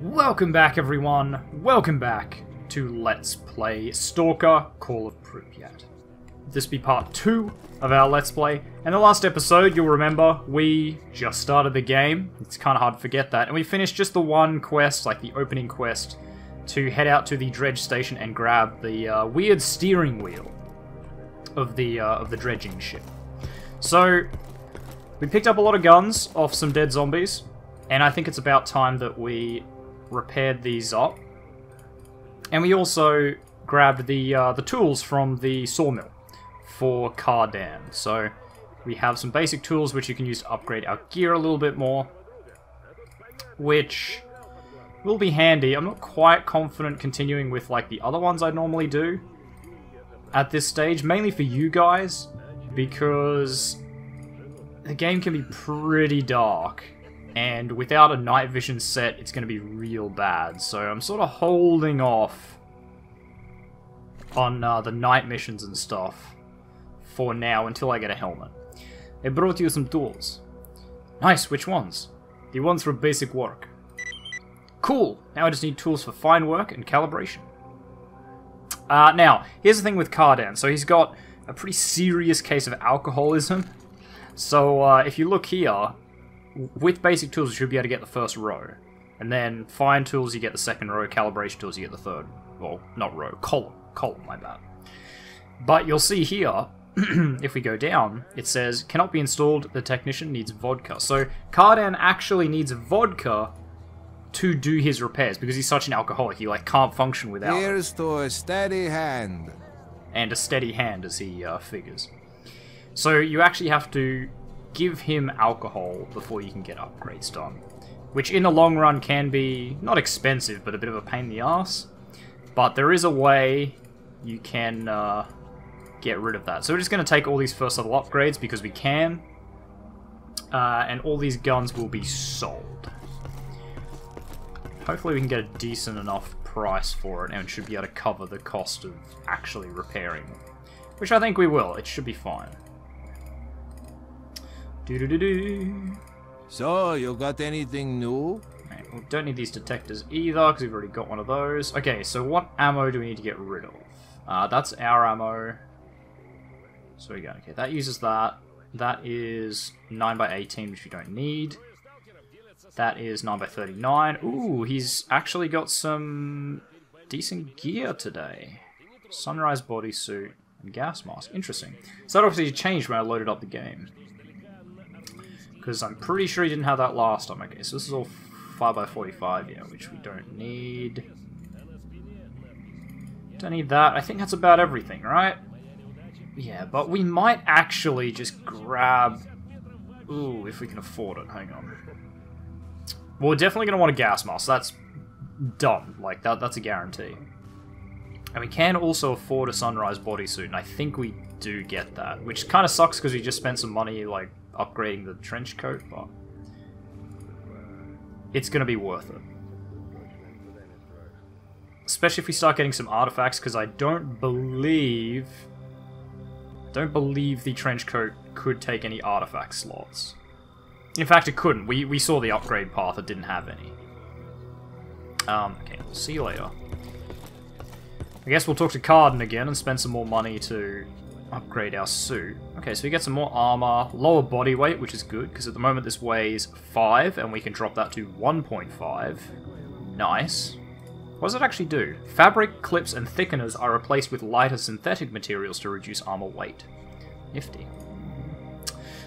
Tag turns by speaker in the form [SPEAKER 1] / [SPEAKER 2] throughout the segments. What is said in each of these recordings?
[SPEAKER 1] Welcome back, everyone. Welcome back to Let's Play Stalker Call of Pripyat. This be part two of our Let's Play. In the last episode, you'll remember, we just started the game. It's kind of hard to forget that. And we finished just the one quest, like the opening quest, to head out to the dredge station and grab the uh, weird steering wheel of the, uh, of the dredging ship. So, we picked up a lot of guns off some dead zombies. And I think it's about time that we repaired these up. And we also grabbed the uh, the tools from the sawmill for Cardan. So we have some basic tools which you can use to upgrade our gear a little bit more. Which will be handy. I'm not quite confident continuing with like the other ones I normally do at this stage. Mainly for you guys. Because the game can be pretty dark and without a night vision set, it's going to be real bad. So I'm sort of holding off on uh, the night missions and stuff for now until I get a helmet. I brought you some tools. Nice, which ones? The ones for basic work. Cool, now I just need tools for fine work and calibration. Uh, now, here's the thing with Cardan. So he's got a pretty serious case of alcoholism. So uh, if you look here, with basic tools, you should be able to get the first row. And then fine tools, you get the second row. Calibration tools, you get the third. Well, not row, column. Column, my bad. But you'll see here, if we go down, it says, cannot be installed, the technician needs vodka. So Cardan actually needs vodka to do his repairs because he's such an alcoholic. He like can't function without it.
[SPEAKER 2] Here's to a steady hand.
[SPEAKER 1] and a steady hand as he uh, figures. So you actually have to give him alcohol before you can get upgrades done, which in the long run can be not expensive, but a bit of a pain in the ass. But there is a way you can uh, get rid of that. So we're just going to take all these first level upgrades because we can, uh, and all these guns will be sold. Hopefully we can get a decent enough price for it and should be able to cover the cost of actually repairing them. Which I think we will. It should be fine. Do do do do.
[SPEAKER 2] So, you got anything new?
[SPEAKER 1] Right, we don't need these detectors either because we've already got one of those. Okay, so what ammo do we need to get rid of? Uh, that's our ammo. So we go. Okay, that uses that. That is 9x18, which we don't need. That is 9x39. Ooh, he's actually got some decent gear today. Sunrise bodysuit and gas mask. Interesting. So that obviously changed when I loaded up the game. Because I'm pretty sure he didn't have that last time. Okay, so this is all 5x45, yeah, which we don't need. Don't need that. I think that's about everything, right? Yeah, but we might actually just grab... Ooh, if we can afford it. Hang on. Well, we're definitely going to want a gas mask. That's done. Like, that, that's a guarantee. And we can also afford a sunrise bodysuit, and I think we do get that. Which kind of sucks because we just spent some money, like, upgrading the trench coat, but... It's going to be worth it. Especially if we start getting some artifacts, because I don't believe... Don't believe the trench coat could take any artifact slots. In fact, it couldn't. We, we saw the upgrade path, it didn't have any. Um, okay, we'll see you later. I guess we'll talk to Cardan again and spend some more money to upgrade our suit. Okay, so we get some more armor, lower body weight, which is good, because at the moment this weighs 5, and we can drop that to 1.5. Nice. What does it actually do? Fabric, clips, and thickeners are replaced with lighter synthetic materials to reduce armor weight. Nifty.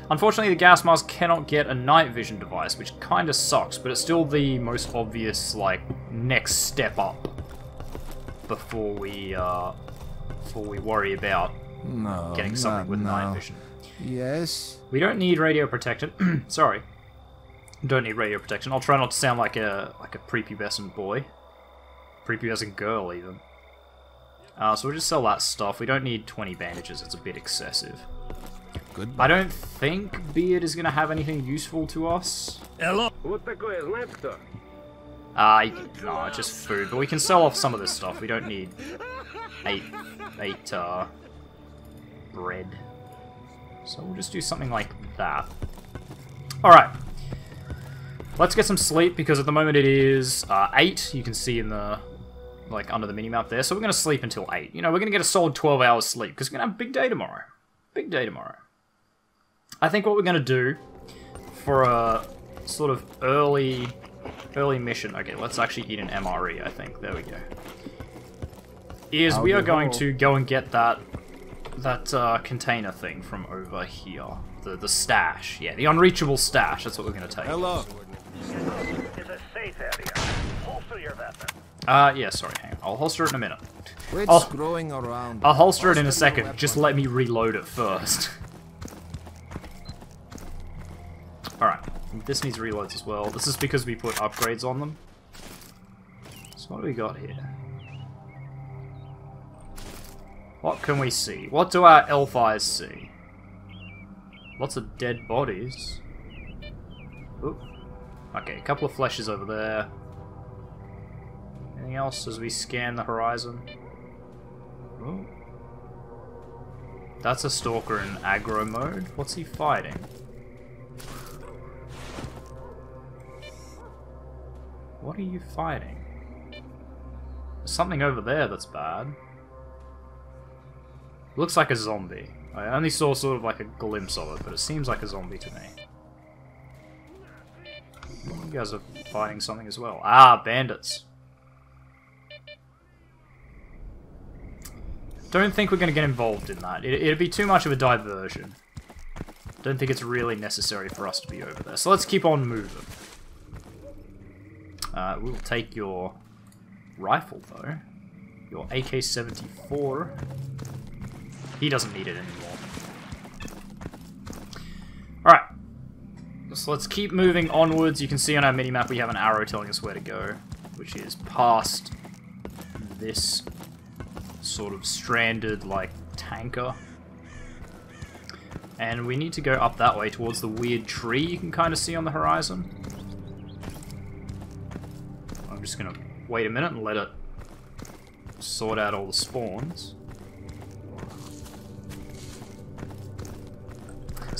[SPEAKER 1] Unfortunately, the gas mask cannot get a night vision device, which kinda sucks, but it's still the most obvious, like, next step up before we, uh, before we worry about
[SPEAKER 2] no.
[SPEAKER 1] Getting something with
[SPEAKER 2] no.
[SPEAKER 1] night vision.
[SPEAKER 2] Yes.
[SPEAKER 1] We don't need radio protection. Sorry. Don't need radio protection. I'll try not to sound like a like a prepubescent boy. Prepubescent girl even. Uh, so we'll just sell that stuff. We don't need 20 bandages. It's a bit excessive.
[SPEAKER 2] Good.
[SPEAKER 1] I don't think Beard is going to have anything useful to us.
[SPEAKER 3] Hello. What the
[SPEAKER 1] uh, no, just food. But we can sell off some of this stuff. We don't need eight, eight, uh, bread. So we'll just do something like that. Alright. Let's get some sleep because at the moment it is uh, 8. You can see in the like under the minimap there. So we're going to sleep until 8. You know, we're going to get a solid 12 hours sleep because we're going to have a big day tomorrow. Big day tomorrow. I think what we're going to do for a sort of early early mission. Okay, let's actually eat an MRE, I think. There we go. Is we are going to go and get that that uh, container thing from over here. The the stash. Yeah, the unreachable stash. That's what we're going to take.
[SPEAKER 2] Hello.
[SPEAKER 3] It's a safe area. Holster your weapon.
[SPEAKER 1] Uh, yeah, sorry, hang on. I'll holster it in a minute.
[SPEAKER 2] Quit screwing around.
[SPEAKER 1] I'll holster it in a second. Just let me reload it first. Alright, this needs reloads as well. This is because we put upgrades on them. So what do we got here? What can we see? What do our elf eyes see? Lots of dead bodies. Oop. Okay, a couple of fleshes over there. Anything else as we scan the horizon? Oh. That's a stalker in aggro mode. What's he fighting? What are you fighting? There's something over there that's bad. Looks like a zombie. I only saw sort of like a glimpse of it, but it seems like a zombie to me. You guys are fighting something as well. Ah, bandits. Don't think we're going to get involved in that. It, it'd be too much of a diversion. Don't think it's really necessary for us to be over there. So let's keep on moving. Uh, we'll take your rifle, though. Your AK-74. He doesn't need it anymore. Alright. So let's keep moving onwards. You can see on our minimap we have an arrow telling us where to go, which is past this sort of stranded, like, tanker. And we need to go up that way towards the weird tree you can kind of see on the horizon. I'm just gonna wait a minute and let it sort out all the spawns.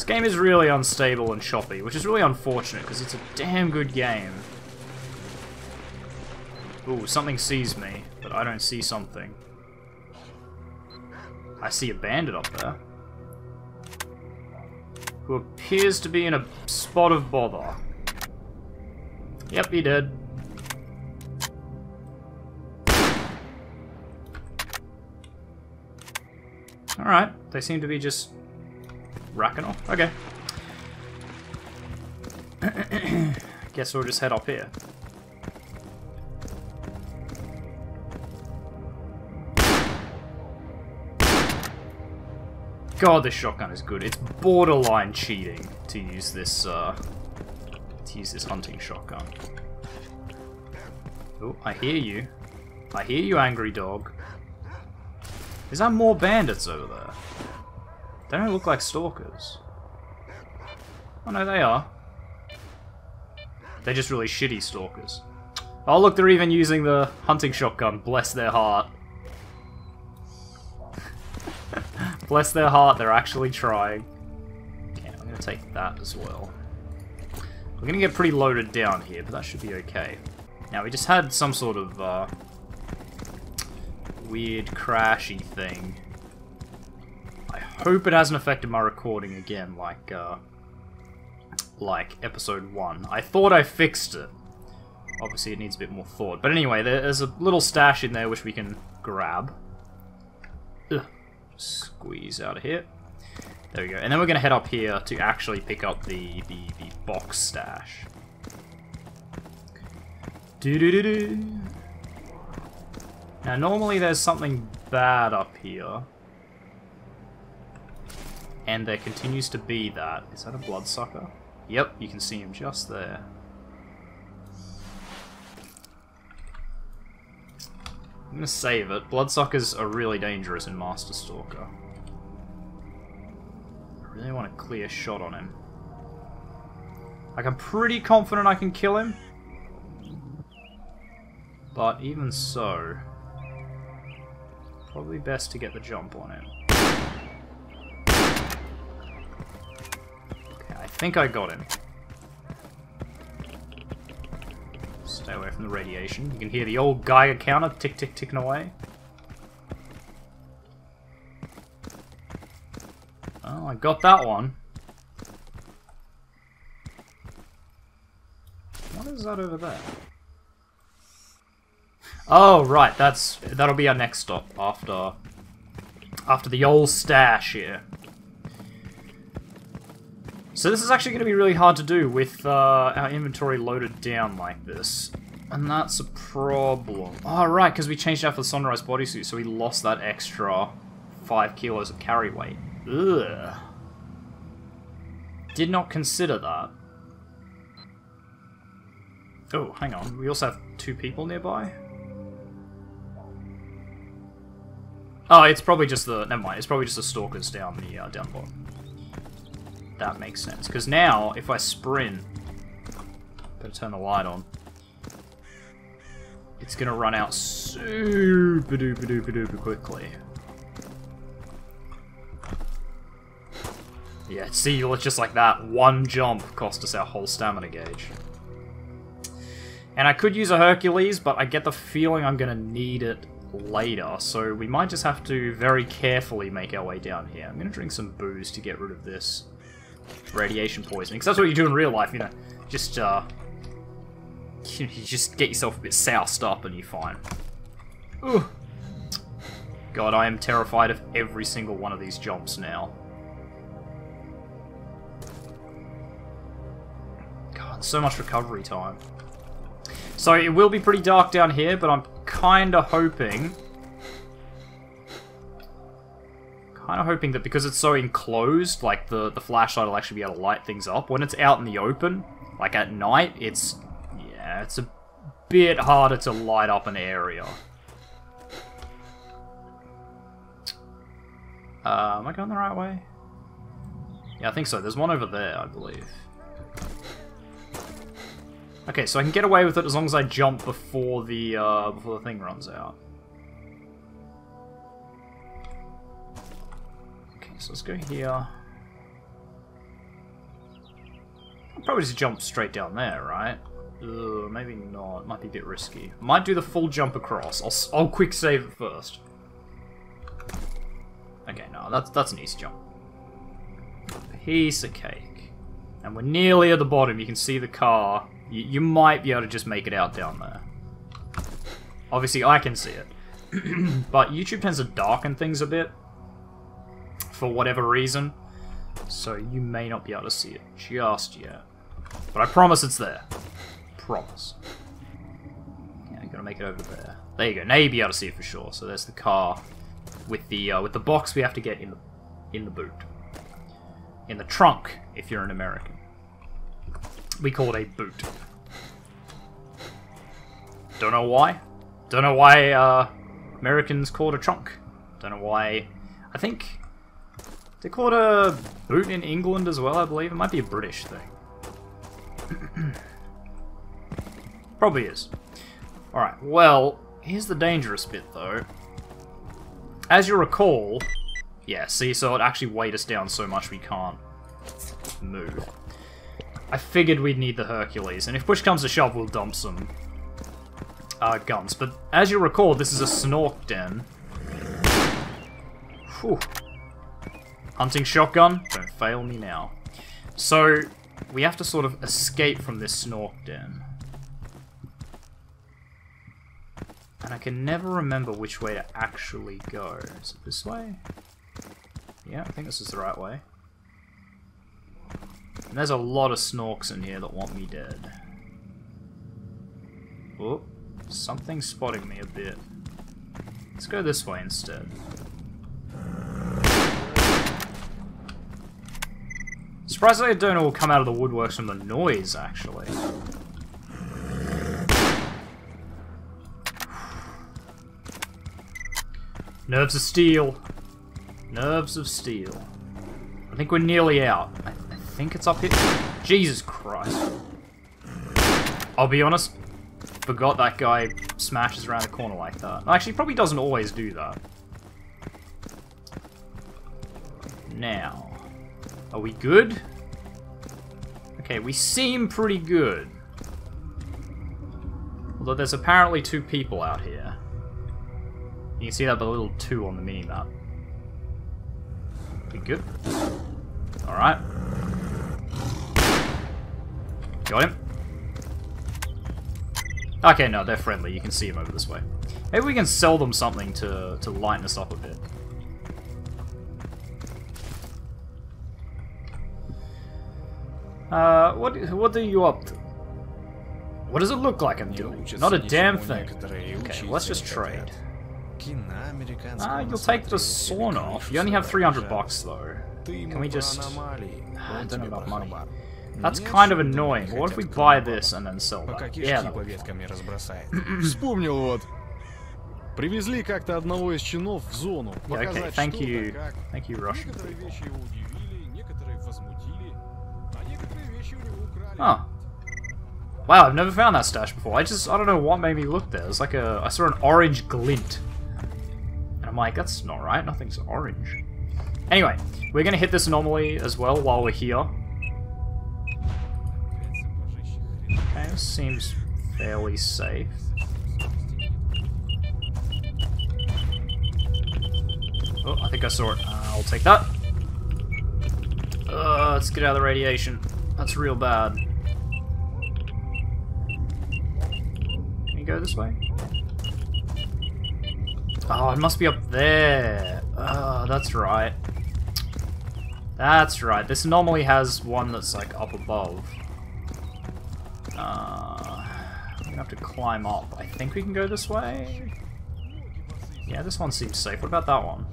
[SPEAKER 1] This game is really unstable and choppy, which is really unfortunate because it's a damn good game. Ooh, something sees me, but I don't see something. I see a bandit up there. Who appears to be in a spot of bother. Yep, he did. Alright, they seem to be just racking off. Okay. Guess we'll just head up here. God, this shotgun is good. It's borderline cheating to use this, uh, to use this hunting shotgun. Oh, I hear you. I hear you, angry dog. Is that more bandits over there? They don't look like stalkers. Oh no, they are. They're just really shitty stalkers. Oh look, they're even using the hunting shotgun. Bless their heart. Bless their heart, they're actually trying. Okay, I'm gonna take that as well. We're gonna get pretty loaded down here, but that should be okay. Now, we just had some sort of, uh, weird crashy thing. Hope it hasn't affected my recording again, like, uh, like episode 1. I thought I fixed it. Obviously, it needs a bit more thought. But anyway, there's a little stash in there which we can grab. Ugh. Squeeze out of here. There we go. And then we're going to head up here to actually pick up the, the, the box stash. Do do do do. Now, normally there's something bad up here. And there continues to be that. Is that a bloodsucker? Yep, you can see him just there. I'm gonna save it. Bloodsuckers are really dangerous in Master Stalker. I really want a clear shot on him. Like, I'm pretty confident I can kill him. But even so, probably best to get the jump on him. Think I got him. Stay away from the radiation. You can hear the old Geiger counter tick tick ticking away. Oh, I got that one. What is that over there? Oh, right, that's that'll be our next stop after after the old stash here. So this is actually going to be really hard to do with uh, our inventory loaded down like this. And that's a problem. Oh, right, because we changed out for the Sunrise bodysuit, so we lost that extra 5 kilos of carry weight. Ugh. Did not consider that. Oh, hang on. We also have two people nearby. Oh, it's probably just the... Never mind. It's probably just the stalkers down the, uh, down bottom. That makes sense. Because now, if I sprint... Better turn the light on. It's gonna run out super duper duper duper quickly. Yeah, see, just like that, one jump cost us our whole stamina gauge. And I could use a Hercules, but I get the feeling I'm gonna need it later, so we might just have to very carefully make our way down here. I'm gonna drink some booze to get rid of this radiation poisoning, because that's what you do in real life, you know, just, uh, you just get yourself a bit soused up and you're fine. Ugh. God, I am terrified of every single one of these jumps now. God, so much recovery time. So it will be pretty dark down here, but I'm kind of hoping... Kind of hoping that because it's so enclosed, like the, the flashlight will actually be able to light things up. When it's out in the open, like at night, it's... Yeah, it's a bit harder to light up an area. Uh, am I going the right way? Yeah, I think so. There's one over there, I believe. Okay, so I can get away with it as long as I jump before the uh, before the thing runs out. So let's go here. I'll probably just jump straight down there, right? Ugh, maybe not. Might be a bit risky. Might do the full jump across. I'll, I'll quick save it first. Okay, no, that's that's an easy jump. Piece of cake. And we're nearly at the bottom. You can see the car you, you might be able to just make it out down there. Obviously, I can see it. but YouTube tends to darken things a bit. For whatever reason. So you may not be able to see it just yet. But I promise it's there. Promise. Yeah, I gotta make it over there. There you go. Now you'll be able to see it for sure. So there's the car with the uh, with the box we have to get in the in the boot, in the trunk if you're an American. We call it a boot. Don't know why. Don't know why uh, Americans call it a trunk. Don't know why. I think they call it a boot in England as well. I believe it might be a British thing. Probably is. All right. Well, here's the dangerous bit though. As you recall, yeah. See, so it actually weighed us down so much we can't move. I figured we'd need the Hercules, and if push comes to shove, we'll dump some uh, guns. But as you recall, this is a Snork den. Whew. Hunting shotgun, don't fail me now. So, we have to sort of escape from this Snork den. And I can never remember which way to actually go. Is it this way? Yeah, I think this is the right way. And there's a lot of snorks in here that want me dead. Oh, something's spotting me a bit. Let's go this way instead. Surprisingly, I don't all come out of the woodworks from the noise, actually. Nerves of steel. Nerves of steel. I think we're nearly out. I think it's up here. Jesus Christ. I'll be honest, forgot that guy smashes around a corner like that. Actually, probably doesn't always do that. Now, are we good? Okay, we seem pretty good. Although there's apparently two people out here. You can see that by the little two on the mini-map. We good? Alright. Got him. Okay, no, they're friendly. You can see them over this way. Maybe we can sell them something to, to lighten us up a bit. Uh, what what are you up to? What does it look like I'm doing? Not a damn thing. Okay, let's just trade. Ah, you'll take the sawn off. You only have 300 bucks though. Can we just... I don't have enough money. That's kind of annoying. What if we buy this and then sell
[SPEAKER 4] Пока
[SPEAKER 1] that?
[SPEAKER 4] кишки
[SPEAKER 1] Yeah,
[SPEAKER 4] по
[SPEAKER 1] that-
[SPEAKER 4] веткам не разбросает. Вспомнил вот. Привезли как-то одного из чинов в зону.
[SPEAKER 1] yeah, okay,
[SPEAKER 4] Показать
[SPEAKER 1] thank
[SPEAKER 4] что да
[SPEAKER 1] you.
[SPEAKER 4] как.
[SPEAKER 1] Thank you, Russian
[SPEAKER 4] Некоторые
[SPEAKER 1] people. Huh. Wow, I've never found that stash before. I just, I don't know what made me look there. It's like a, I saw an orange glint. And I'm like, that's not right, nothing's orange. Anyway, we're gonna hit this anomaly as well while we're here. Okay, this seems fairly safe. Oh, I think I saw it. Uh, I'll take that. Uh, let's get out of the radiation. That's real bad. Can you go this way? Oh, it must be up there. Oh, that's right. That's right. This anomaly has one that's like up above. Uh, gonna have to climb up. I think we can go this way. Yeah, this one seems safe. What about that one?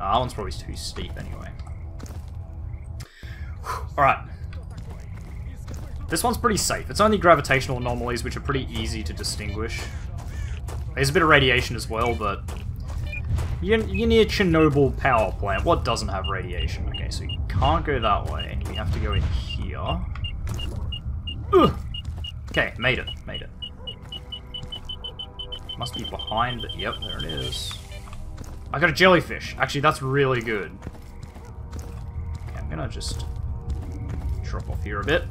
[SPEAKER 1] Uh, that one's probably too steep anyway. Alright. This one's pretty safe. It's only gravitational anomalies, which are pretty easy to distinguish. There's a bit of radiation as well, but... You're, you're near Chernobyl power plant. What doesn't have radiation? Okay, so you can't go that way. We have to go in here. Ugh. Okay, made it. Made it. Must be behind the... Yep, there it is. I got a jellyfish. Actually, that's really good. Okay, I'm gonna just drop off here a bit.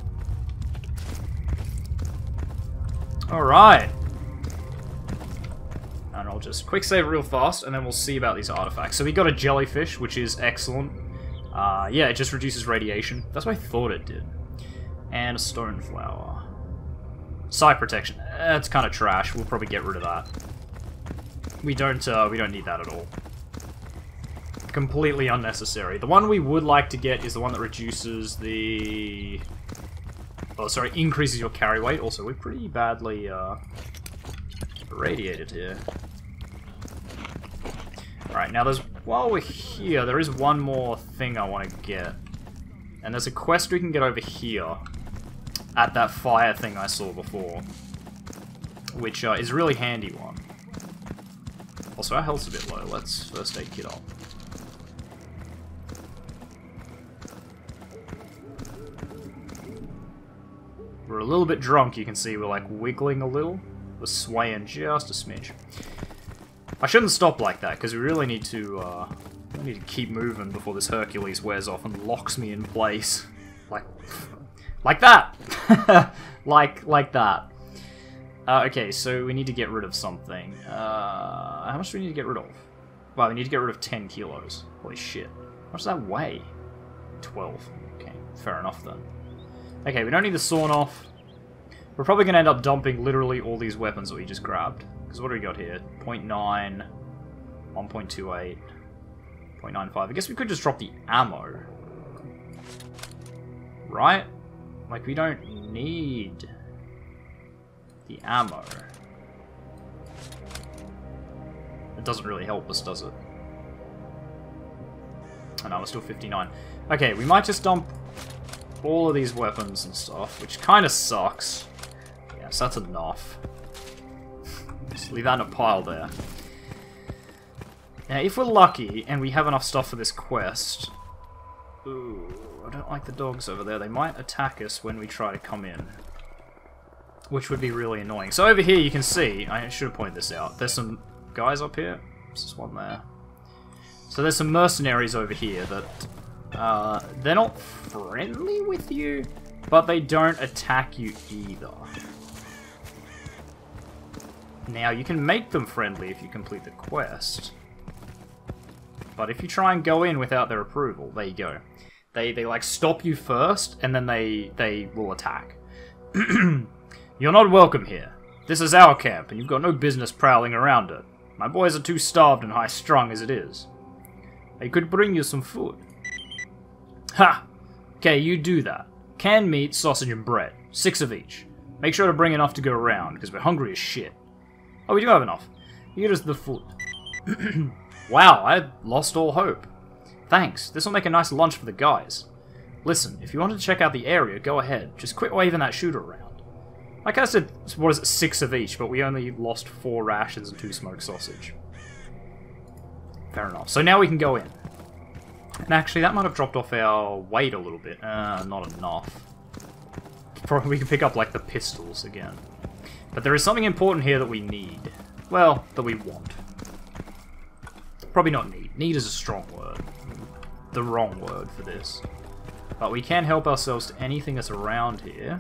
[SPEAKER 1] Alright. And I'll just quick save real fast, and then we'll see about these artifacts. So we got a jellyfish, which is excellent. Uh, yeah, it just reduces radiation. That's what I thought it did. And a stone flower. Side protection. That's kind of trash. We'll probably get rid of that. We don't. Uh, we don't need that at all. Completely unnecessary. The one we would like to get is the one that reduces the. Oh, sorry, increases your carry weight. Also, we're pretty badly uh, irradiated here. Alright, now there's. While we're here, there is one more thing I want to get. And there's a quest we can get over here at that fire thing I saw before, which uh, is a really handy one. Also, our health's a bit low. Let's first aid kit up. We're a little bit drunk, you can see we're like wiggling a little. We're swaying just a smidge. I shouldn't stop like that, because we really need to, uh, need to keep moving before this Hercules wears off and locks me in place. Like, like that! like, like that. Uh, okay, so we need to get rid of something. Uh, how much do we need to get rid of? Well, we need to get rid of 10 kilos. Holy shit. Does that weigh? 12. Okay, fair enough then. Okay, we don't need the sawn off. We're probably going to end up dumping literally all these weapons that we just grabbed. Because what do we got here? 0.9, 1.28, 0.95. I guess we could just drop the ammo. Right? Like, we don't need the ammo. It doesn't really help us, does it? Oh no, we're still 59. Okay, we might just dump all of these weapons and stuff, which kind of sucks. Yes, that's enough. Just leave that in a pile there. Now, if we're lucky and we have enough stuff for this quest... Ooh, I don't like the dogs over there. They might attack us when we try to come in. Which would be really annoying. So over here you can see, I should have pointed this out, there's some guys up here. There's one there. So there's some mercenaries over here that uh, they're not friendly with you, but they don't attack you either. Now, you can make them friendly if you complete the quest. But if you try and go in without their approval, there you go. They, they like stop you first, and then they, they will attack. You're not welcome here. This is our camp, and you've got no business prowling around it. My boys are too starved and high strung as it is. I could bring you some food. Ha! Okay, you do that. Canned meat, sausage, and bread. Six of each. Make sure to bring enough to go around, because we're hungry as shit. Oh, we do have enough. Here is the food. wow, I lost all hope. Thanks, this will make a nice lunch for the guys. Listen, if you want to check out the area, go ahead. Just quit waving that shooter around. I said, what is it, six of each, but we only lost four rations and two smoked sausage. Fair enough. So now we can go in. And actually, that might have dropped off our weight a little bit. Uh, not enough. Probably we can pick up, like, the pistols again. But there is something important here that we need. Well, that we want. Probably not need. Need is a strong word. The wrong word for this. But we can help ourselves to anything that's around here.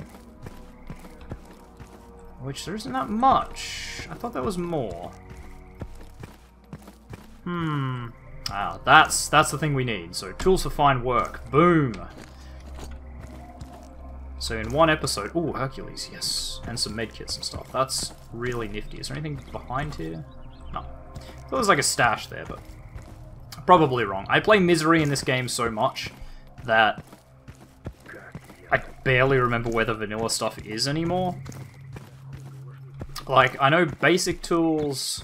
[SPEAKER 1] Which there isn't that much. I thought there was more. Hmm. Ah, that's that's the thing we need. So tools for fine work. Boom. So in one episode, oh Hercules, yes, and some medkits and stuff. That's really nifty. Is there anything behind here? No. There was like a stash there, but probably wrong. I play Misery in this game so much that I barely remember where the vanilla stuff is anymore. Like, I know basic tools...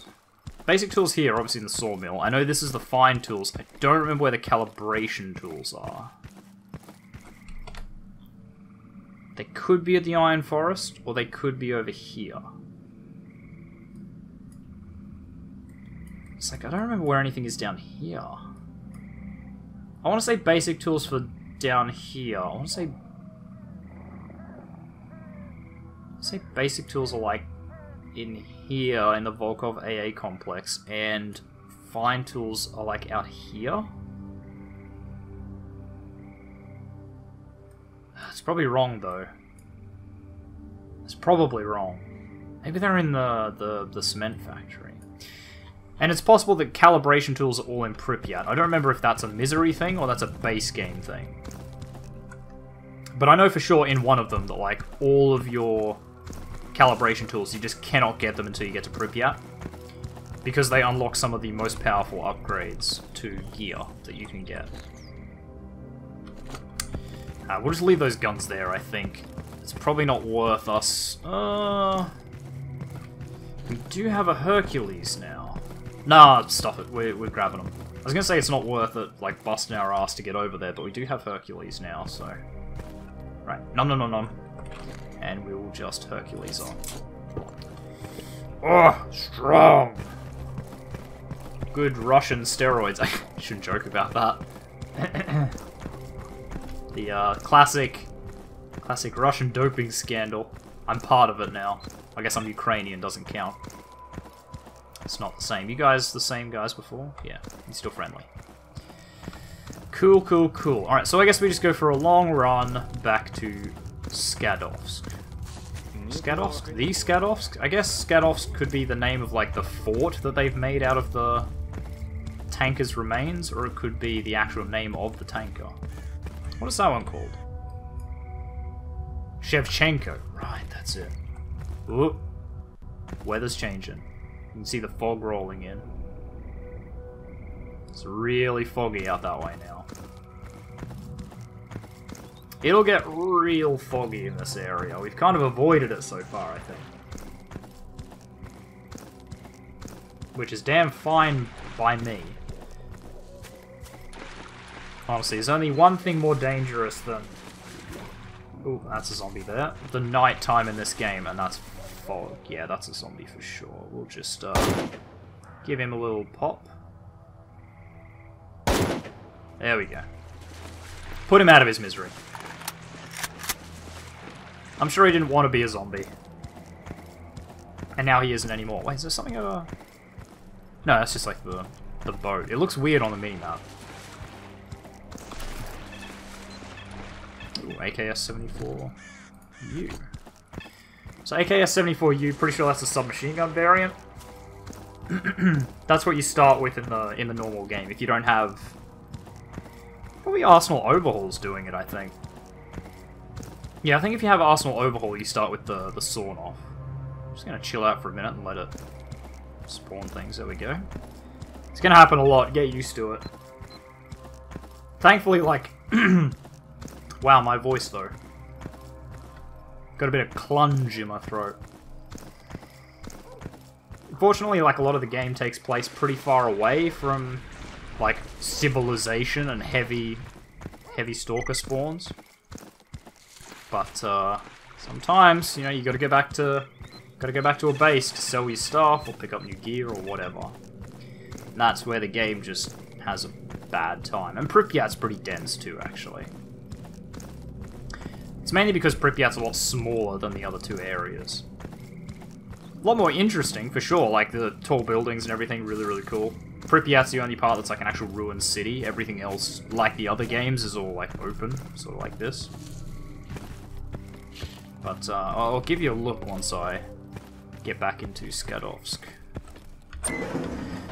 [SPEAKER 1] Basic tools here, obviously in the sawmill. I know this is the fine tools. I don't remember where the calibration tools are. They could be at the Iron Forest, or they could be over here. It's like, I don't remember where anything is down here. I want to say basic tools for down here. I want to say... say basic tools are like in here in the Volkov AA complex, and fine tools are like out here. It's probably wrong though. It's probably wrong. Maybe they're in the, the, the cement factory. And it's possible that calibration tools are all in Pripyat. I don't remember if that's a misery thing or that's a base game thing. But I know for sure in one of them that like all of your calibration tools, you just cannot get them until you get to Pripyat. Because they unlock some of the most powerful upgrades to gear that you can get. Uh, we'll just leave those guns there, I think. It's probably not worth us... Uh... We do have a Hercules now. Nah, stuff it. We're, we're grabbing them. I was gonna say it's not worth it, like, busting our ass to get over there, but we do have Hercules now, so... Right. Nom nom nom nom and we will just Hercules on. Oh, strong! Good Russian steroids. I shouldn't joke about that. the uh, classic, classic Russian doping scandal. I'm part of it now. I guess I'm Ukrainian, doesn't count. It's not the same. You guys the same guys before? Yeah, you're still friendly. Cool, cool, cool. Alright, so I guess we just go for a long run back to Skadovsk. Skadovsk? The Skadovsk? I guess Skadovsk could be the name of like the fort that they've made out of the tanker's remains, or it could be the actual name of the tanker. What is that one called? Shevchenko. Right, that's it. Ooh. Weather's changing. You can see the fog rolling in. It's really foggy out that way now. It'll get real foggy in this area. We've kind of avoided it so far, I think. Which is damn fine by me. Honestly, there's only one thing more dangerous than... Ooh, that's a zombie there. The night time in this game, and that's fog. Yeah, that's a zombie for sure. We'll just uh, give him a little pop. There we go. Put him out of his misery. I'm sure he didn't want to be a zombie. And now he isn't anymore. Wait, is there something over... No, that's just like the, the boat. It looks weird on the mini-map. Ooh, AKS-74. You. So AKS-74U, pretty sure that's a submachine gun variant. that's what you start with in the in the normal game if you don't have probably Arsenal Overhaul's doing it, I think. Yeah, I think if you have Arsenal Overhaul, you start with the the sawn off. I'm just gonna chill out for a minute and let it spawn things. There we go. It's gonna happen a lot. Get used to it. Thankfully, like, wow, my voice though. Got a bit of clunge in my throat. Fortunately, like, a lot of the game takes place pretty far away from, like, civilization and heavy, heavy stalker spawns. But, uh, sometimes, you know, you gotta go back to, gotta go back to a base to sell your stuff or pick up new gear or whatever. And that's where the game just has a bad time. And Pripyat's pretty dense too, actually. It's mainly because Pripyat's a lot smaller than the other two areas. A lot more interesting, for sure, like the tall buildings and everything, really, really cool. Pripyat's the only part that's like an actual ruined city. Everything else, like the other games, is all like open, sort of like this. But uh, I'll give you a look once I get back into Skadovsk.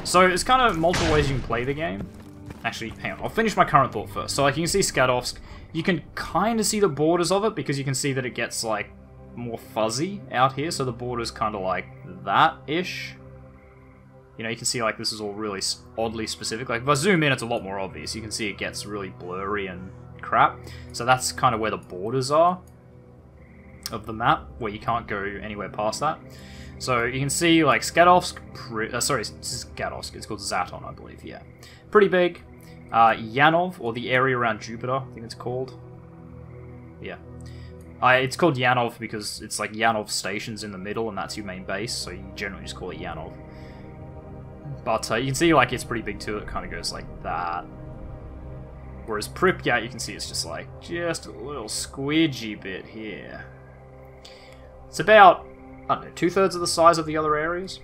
[SPEAKER 1] So there's kind of multiple ways you can play the game. Actually, hang on, I'll finish my current thought first. So like you can see Skadovsk, you can kind of see the borders of it because you can see that it gets like more fuzzy out here, so the border's kind of like that-ish. You know, you can see like this is all really oddly specific. Like if I zoom in, it's a lot more obvious. You can see it gets really blurry and crap. So that's kind of where the borders are of the map, where you can't go anywhere past that. So you can see like Skadovsk, uh, sorry, Skadovsk, it's called Zaton, I believe, yeah. Pretty big. Uh, Yanov, or the area around Jupiter, I think it's called. Yeah. Uh, it's called Yanov because it's like Yanov station's in the middle and that's your main base, so you generally just call it Yanov. But uh, you can see like it's pretty big too, it kind of goes like that. Whereas Pripyat, you can see it's just like, just a little squidgy bit here. It's about, I don't know, two-thirds of the size of the other areas.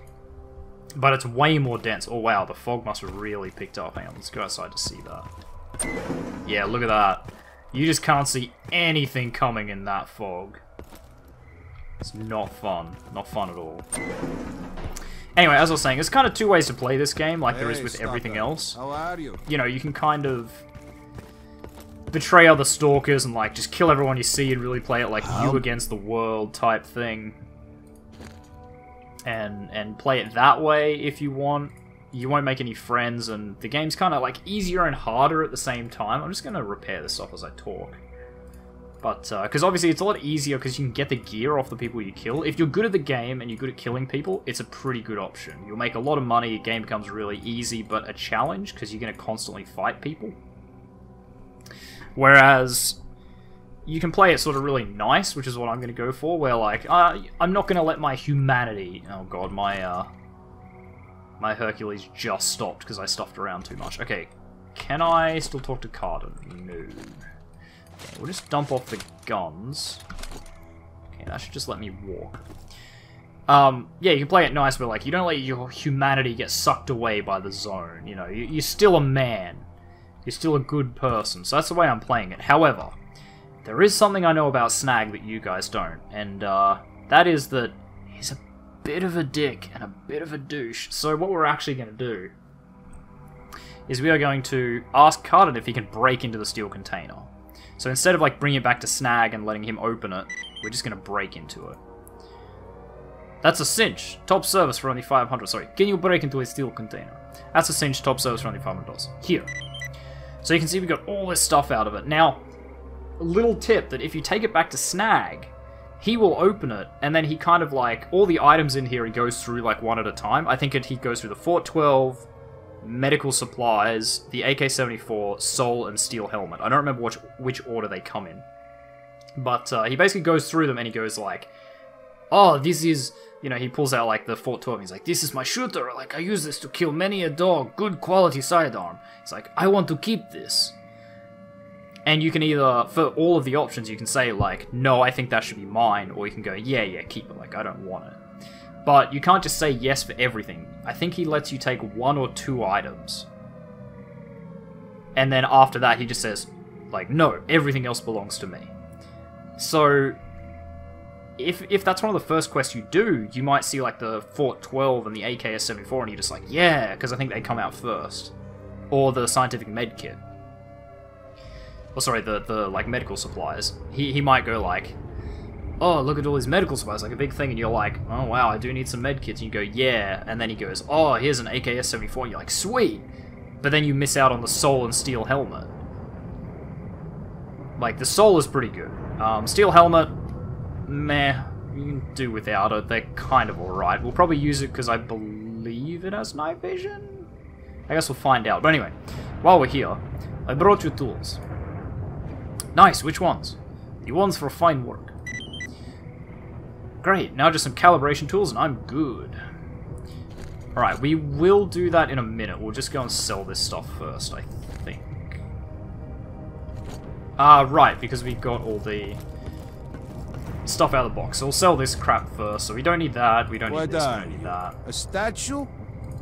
[SPEAKER 1] But it's way more dense. Oh wow, the fog must have really picked up. Hang on, let's go outside to see that. Yeah, look at that. You just can't see anything coming in that fog. It's not fun. Not fun at all. Anyway, as I was saying, there's kind of two ways to play this game, like there is with everything
[SPEAKER 2] that.
[SPEAKER 1] else.
[SPEAKER 2] How are you?
[SPEAKER 1] You know, you can kind of betray other stalkers and like just kill everyone you see and really play it like you
[SPEAKER 2] Um.
[SPEAKER 1] against the world type thing. And and play it that way if you want. You won't make any friends and the game's kind of like easier and harder at the same time. I'm just going to repair this off as I talk. But, because obviously it's a lot easier because you can get the gear off the people you kill. If you're good at the game and you're good at killing people, it's a pretty good option. You'll make a lot of money, your game becomes really easy, but a challenge because you're going to constantly fight people. Whereas you can play it sort of really nice, which is what I'm going to go for, where like, uh, I'm not going to let my humanity... Oh god, my, uh... My Hercules just stopped because I stuffed around too much. Okay, can I still talk to Cardan? No. Okay, we'll just dump off the guns. Okay, that should just let me walk. Um, yeah, you can play it nice, but like, you don't let your humanity get sucked away by the zone. You know, you, you're still a man. You're still a good person. So that's the way I'm playing it. However, there is something I know about Snag that you guys don't, and uh, that is that he's a bit of a dick and a bit of a douche. So what we're actually going to do is we are going to ask Cardan if he can break into the steel container. So instead of like bringing it back to Snag and letting him open it, we're just going to break into it. That's a cinch. Top service for only 500. Sorry, can you break into a steel container? That's a cinch. Top service for only 500 dollars. Here. So you can see we got all this stuff out of it. Now, a little tip that if you take it back to Snag, he will open it, and then he kind of like all the items in here he goes through like one at a time. I think it, he goes through the Fort 12, medical supplies, the AK-74, soul, and steel helmet. I don't remember which which order they come in, but uh, he basically goes through them and he goes like, "Oh, this is." You know, he pulls out like the Fort 12. He's like, "This is my shooter. Like I use this to kill many a dog. Good quality sidearm." It's like, "I want to keep this." And you can either, for all of the options, you can say, like, no, I think that should be mine, or you can go, yeah, yeah, keep it, like, I don't want it. But you can't just say yes for everything. I think he lets you take one or two items. And then after that, he just says, like, no, everything else belongs to me. So, if if that's one of the first quests you do, you might see like the Fort 12 and the AKS-74, and you're just like, yeah, because I think they come out first, or the scientific med kit. Or sorry, the the like medical supplies. He he might go like, oh look at all these medical supplies, like a big thing, and you're like, oh wow, I do need some med kits. And you go, yeah, and then he goes, oh here's an AKS-74, and you're like, sweet, but then you miss out on the soul and steel helmet. Like the soul is pretty good. Um, steel helmet, meh, you can do without it. They're kind of alright. We'll probably use it because I believe it has night vision? I guess we'll find out. But anyway, while we're here, I brought you tools. Nice, which ones? The ones for fine work. Great, now just some calibration tools and I'm good. Alright, we will do that in a minute. We'll just go and sell this stuff first, I think. Ah, right, because we've got all the stuff out of the box. So we'll sell this crap first. So we don't need that, we don't
[SPEAKER 2] What
[SPEAKER 1] need this, we don't need that.
[SPEAKER 2] A statue?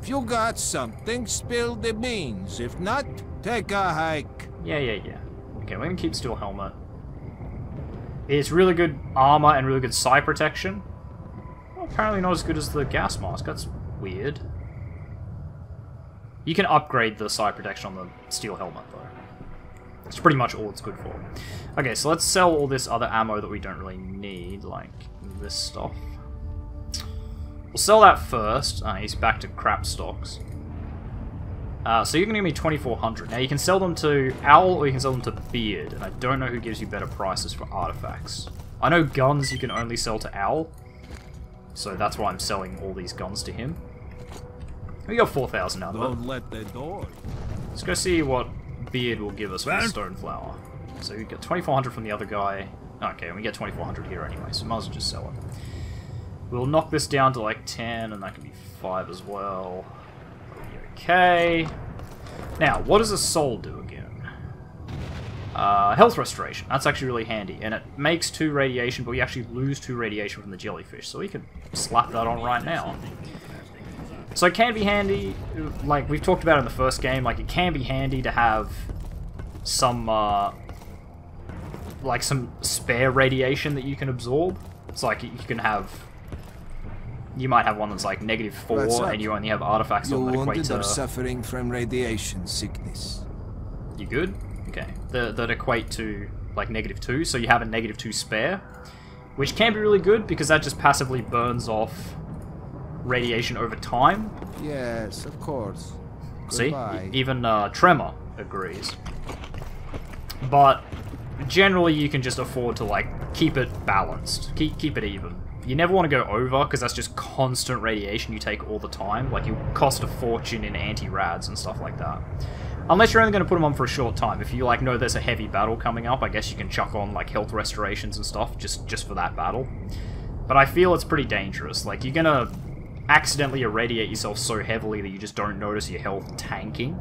[SPEAKER 2] If you got something, spill the beans. If not, take a hike.
[SPEAKER 1] Yeah, yeah, yeah. Okay, we're gonna keep Steel Helmet. It's really good armor and really good psi protection. Well, apparently not as good as the gas mask. That's weird. You can upgrade the psi protection on the Steel Helmet, though. It's pretty much all it's good for. Okay, so let's sell all this other ammo that we don't really need, like this stuff. We'll sell that first. Uh, he's back to crap stocks. Uh, so you're going to give me 2400. Now you can sell them to Owl or you can sell them to Beard, and I don't know who gives you better prices for artifacts. I know guns you can only sell to Owl, so that's why I'm selling all these guns to him. We got 4,000 out of it.
[SPEAKER 2] Don't let the door.
[SPEAKER 1] Let's go see what Beard will give us for the Stone Flower. So we get 2400 from the other guy. Okay, and we get 2400 here anyway, so might as well just sell it. We'll knock this down to like 10, and that can be 5 as well. Okay. Now, what does a soul do again? Uh, health restoration. That's actually really handy, and it makes 2 radiation, but we actually lose 2 radiation from the jellyfish, so we can slap that on right now. So it can be handy, like we've talked about in the first game, like it can be handy to have some, uh, like some spare radiation that you can absorb. It's like you can have, you might have one that's like 4
[SPEAKER 2] up?
[SPEAKER 1] and you only have artifacts
[SPEAKER 2] You
[SPEAKER 1] on that equate
[SPEAKER 2] wounded
[SPEAKER 1] to...
[SPEAKER 2] suffering from radiation sickness?
[SPEAKER 1] You good? Okay. The, that equate to like negative 2, so you have a negative 2 spare, which can be really good because that just passively burns off radiation over time.
[SPEAKER 2] Yes, of course.
[SPEAKER 1] See?
[SPEAKER 2] Goodbye.
[SPEAKER 1] E- Even uh, Tremor agrees. But generally, you can just afford to like keep it balanced, keep keep it even. You never want to go over because that's just constant radiation you take all the time. Like you cost a fortune in anti-rads and stuff like that. Unless you're only going to put them on for a short time. If you like know there's a heavy battle coming up, I guess you can chuck on like health restorations and stuff just just for that battle. But I feel it's pretty dangerous. Like you're gonna accidentally irradiate yourself so heavily that you just don't notice your health tanking.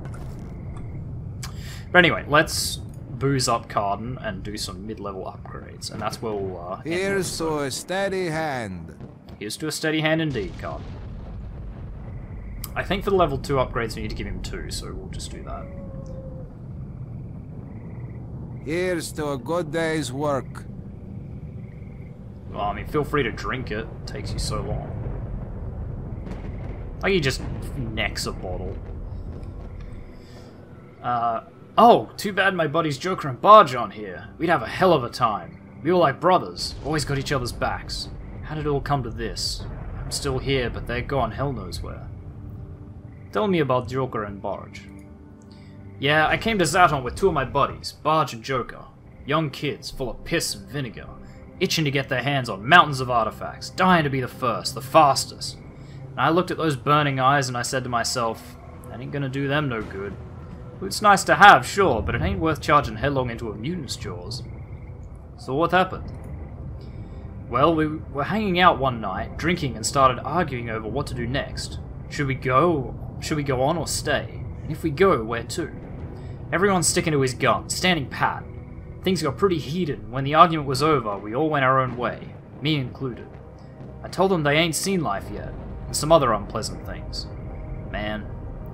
[SPEAKER 1] But anyway, let's booze up Cardan and do some mid-level upgrades, and that's where we'll uh,
[SPEAKER 2] Here's to a steady hand.
[SPEAKER 1] Here's to a steady hand indeed, Cardan. I think for the level 2 upgrades we need to give him 2, so we'll just do that.
[SPEAKER 2] Here's to a good day's work.
[SPEAKER 1] Well, I mean, feel free to drink it. It takes you so long. Like he just necks a bottle. Uh, oh, too bad my buddies Joker and Barge aren't here. We'd have a hell of a time. We were like brothers, always got each other's backs. How did it all come to this? I'm still here, but they're gone hell knows where. Tell me about Joker and Barge. Yeah, I came to Zaton with two of my buddies, Barge and Joker. Young kids, full of piss and vinegar, itching to get their hands on mountains of artifacts, dying to be the first, the fastest. And I looked at those burning eyes and I said to myself, that ain't gonna do them no good. It's nice to have, sure, but it ain't worth charging headlong into a mutant's jaws. So what happened? Well, we were hanging out one night, drinking, and started arguing over what to do next. Should we go? Should we go on or stay? And if we go, where to? Everyone's sticking to his gun, standing pat. Things got pretty heated, and when the argument was over, we all went our own way, me included. I told them they ain't seen life yet, and some other unpleasant things. Man,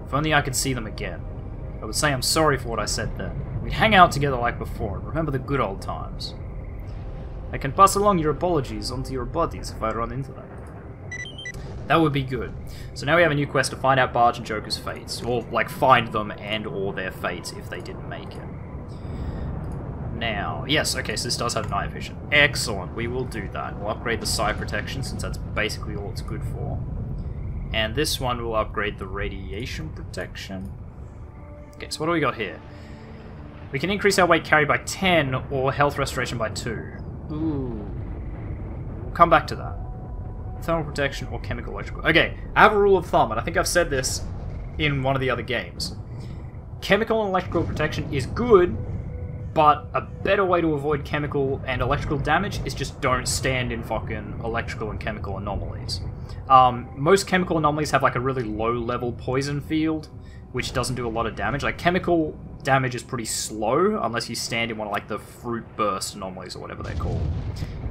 [SPEAKER 1] if only I could see them again. I would say I'm sorry for what I said then. We'd hang out together like before and remember the good old times. I can pass along your apologies onto your bodies if I run into them. That would be good. So now we have a new quest to find out Barge and Joker's fates. Or, like, find them and or their fates if they didn't make it. Now, yes, okay, so this does have night vision. Excellent, we will do that. We'll upgrade the psi protection since that's basically all it's good for. And this one will upgrade the radiation protection. Okay, so what do we got here? We can increase our weight carry by 10 or health restoration by 2. Ooh. We'll come back to that. Thermal protection or chemical electrical. Okay, I have a rule of thumb, and I think I've said this in one of the other games. Chemical and electrical protection is good, but a better way to avoid chemical and electrical damage is just don't stand in fucking electrical and chemical anomalies. Um, most chemical anomalies have like a really low level poison field, which doesn't do a lot of damage. Like chemical damage is pretty slow unless you stand in one of like the fruit burst anomalies or whatever they're called.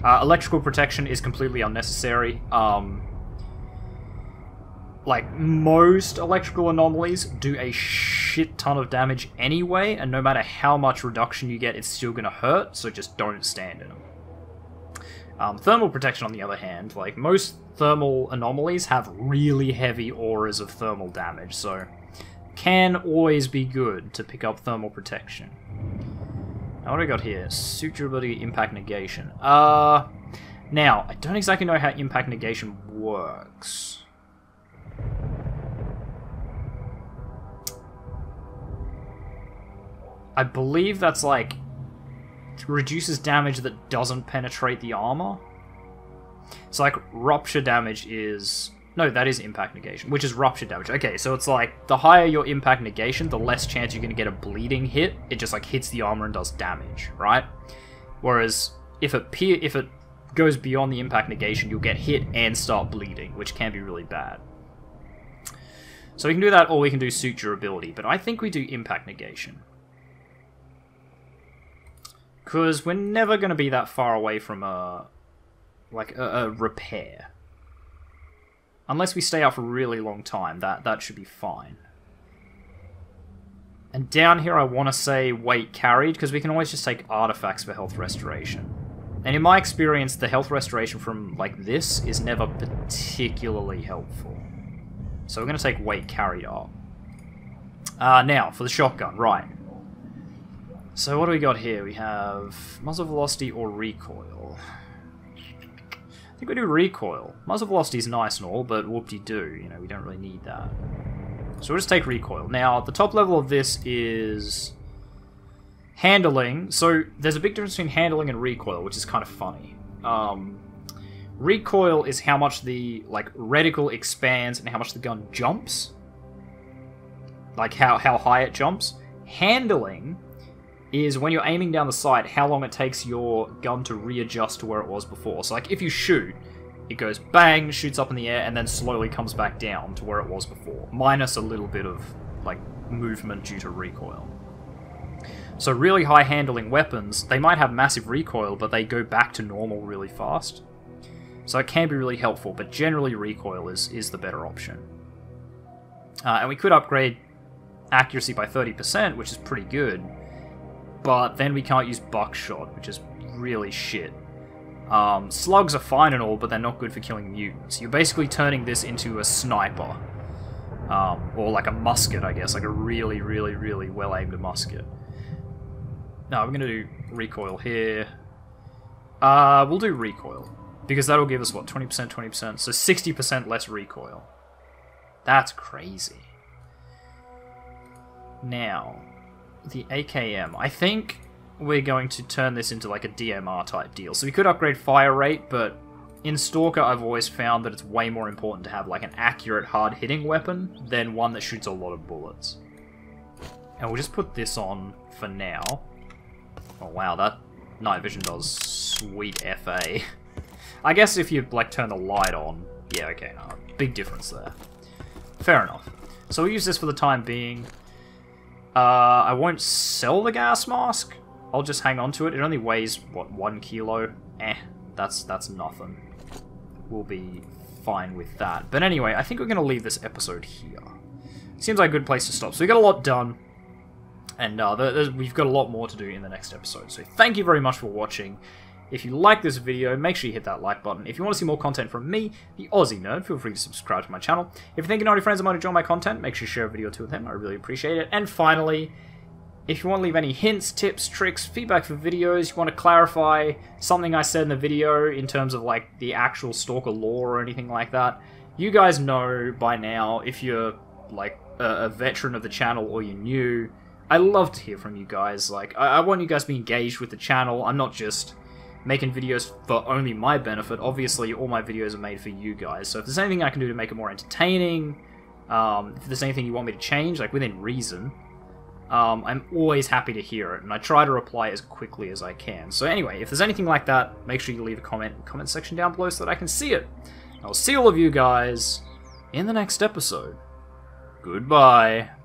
[SPEAKER 1] Uh, electrical protection is completely unnecessary. Um, like most electrical anomalies do a shit ton of damage anyway, and no matter how much reduction you get, it's still gonna hurt. So just don't stand in them. Um, thermal protection, on the other hand, like most thermal anomalies have really heavy auras of thermal damage, so can always be good to pick up thermal protection. Now, what do we got here? Suit durability, impact negation. Uh, now, I don't exactly know how impact negation works. I believe that's like reduces damage that doesn't penetrate the armor. So like rupture damage is no, that is impact negation, which is rupture damage. Okay, so it's like the higher your impact negation, the less chance you're going to get a bleeding hit. It just like hits the armor and does damage, right? Whereas if it if it goes beyond the impact negation, you'll get hit and start bleeding, which can be really bad. So we can do that, or we can do suit durability, but I think we do impact negation. Because we're never going to be that far away from a, like, a, a repair. Unless we stay out for a really long time, that, that should be fine. And down here I want to say weight carried, because we can always just take artifacts for health restoration. And in my experience, the health restoration from, like, this is never particularly helpful. So we're going to take weight carried up. Uh, now, for the shotgun, right. So what do we got here? We have muzzle velocity or recoil. I think we do recoil. Muzzle velocity is nice and all, but whoop-de-doo, you know, we don't really need that. So we'll just take recoil. Now, the top level of this is handling. So there's a big difference between handling and recoil, which is kind of funny. Um, recoil is how much the like reticle expands and how much the gun jumps. Like how how high it jumps. Handling is when you're aiming down the sight, how long it takes your gun to readjust to where it was before. So like if you shoot, it goes bang, shoots up in the air, and then slowly comes back down to where it was before, minus a little bit of like movement due to recoil. So really high handling weapons, they might have massive recoil, but they go back to normal really fast. So it can be really helpful, but generally recoil is, is the better option. Uh, and we could upgrade accuracy by 30%, which is pretty good, but then we can't use buckshot, which is really shit. Um, slugs are fine and all, but they're not good for killing mutants. You're basically turning this into a sniper. Um, or like a musket, I guess, like a really, really, really well-aimed musket. No, I'm going to do recoil here. Uh, we'll do recoil. Because that'll give us, what, 20%, 20%? So 60% less recoil. That's crazy. Now, the AKM. I think we're going to turn this into like a DMR type deal. So we could upgrade fire rate, but in Stalker I've always found that it's way more important to have like an accurate hard hitting weapon than one that shoots a lot of bullets. And we'll just put this on for now. Oh wow, that night vision does sweet FA. I guess if you like turn the light on, yeah, okay, no, big difference there. Fair enough. So we'll use this for the time being. Uh, I won't sell the gas mask. I'll just hang on to it. It only weighs, what, one kilo? Eh, that's, that's nothing. We'll be fine with that. But anyway, I think we're going to leave this episode here. Seems like a good place to stop. So we got a lot done. And uh, we've got a lot more to do in the next episode. So thank you very much for watching. If you like this video, make sure you hit that like button. If you want to see more content from me, the Ozzie Nerd, feel free to subscribe to my channel. If you're thinking of any friends that might enjoy my content, make sure you share a video or two with them. I really appreciate it. And finally, if you want to leave any hints, tips, tricks, feedback for videos, you want to clarify something I said in the video in terms of like the actual Stalker lore or anything like that, you guys know by now if you're like a, a veteran of the channel or you're new. I love to hear from you guys. Like, I, I want you guys to be engaged with the channel. I'm not just making videos for only my benefit. Obviously, all my videos are made for you guys. So if there's anything I can do to make it more entertaining, um, if there's anything you want me to change, like within reason, um, I'm always happy to hear it, and I try to reply as quickly as I can. So anyway, if there's anything like that, make sure you leave a comment in the comment section down below so that I can see it. I'll see all of you guys in the next episode. Goodbye.